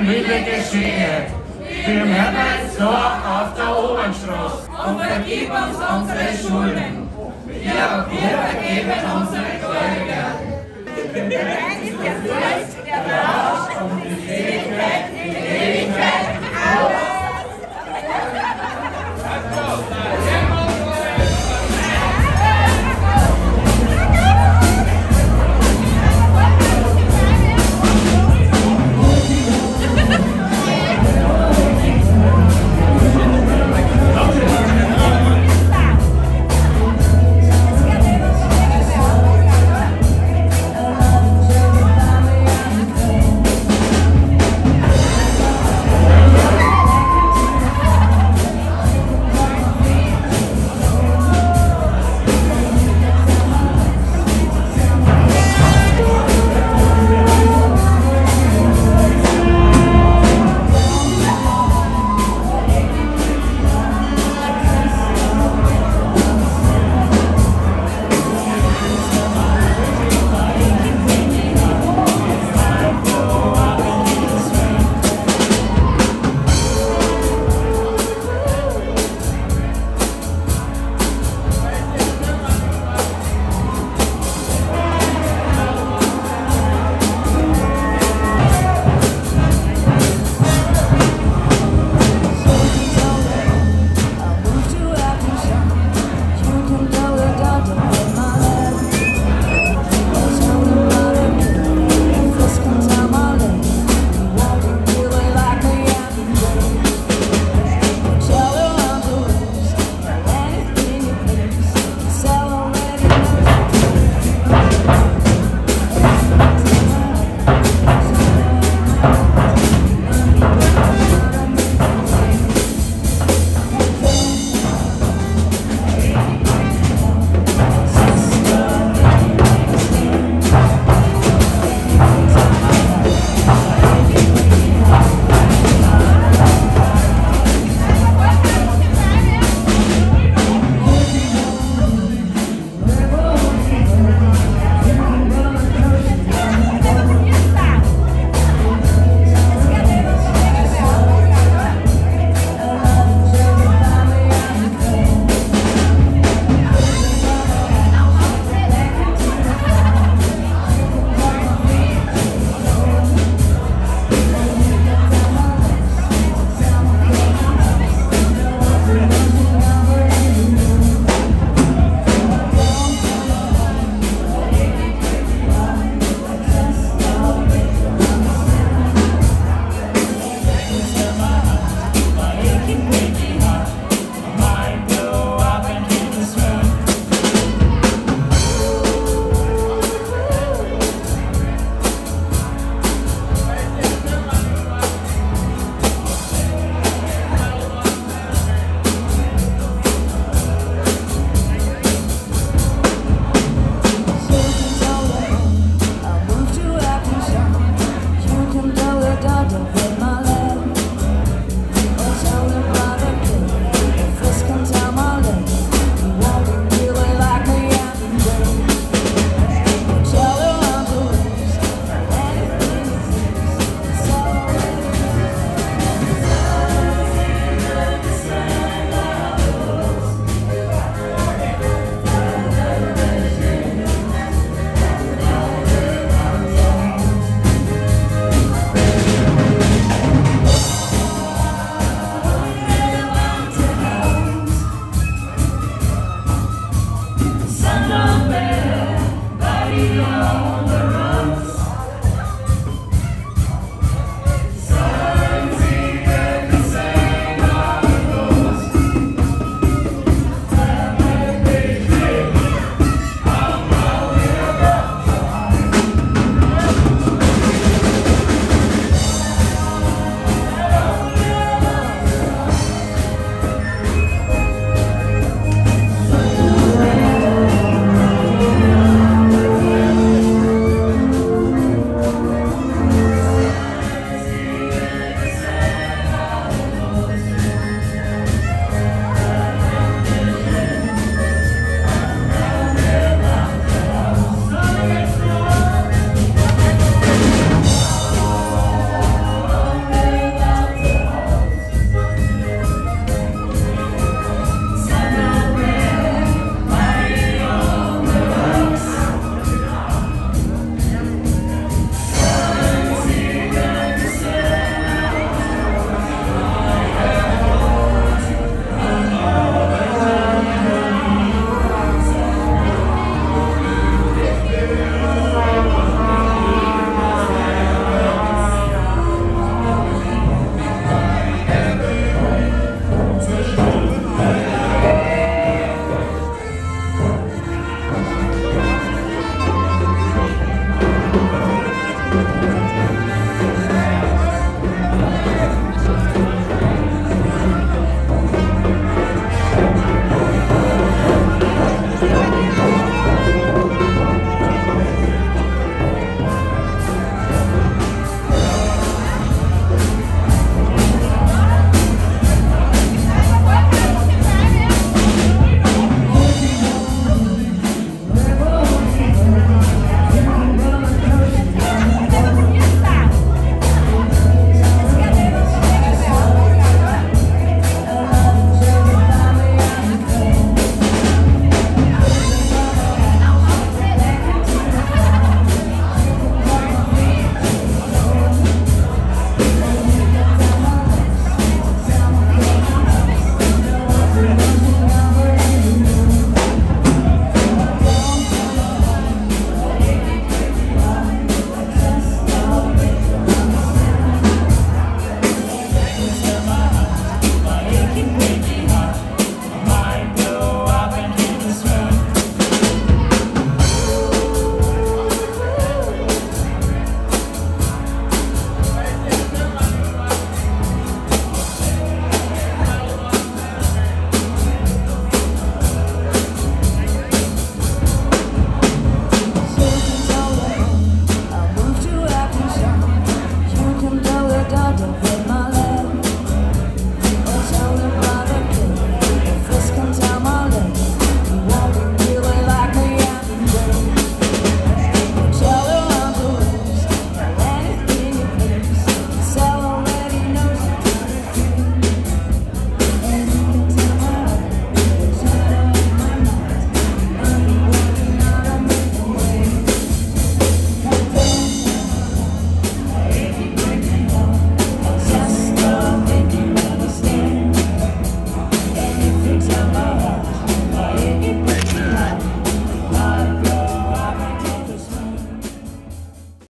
Mühle geschehe, wir Herbertsdorf auf der Obernstraße. Und vergib uns unsere Schulden. Ja, wir vergeben unsere Gläubiger. Dein ist der Fürst, der Rausch und die Seligkeit.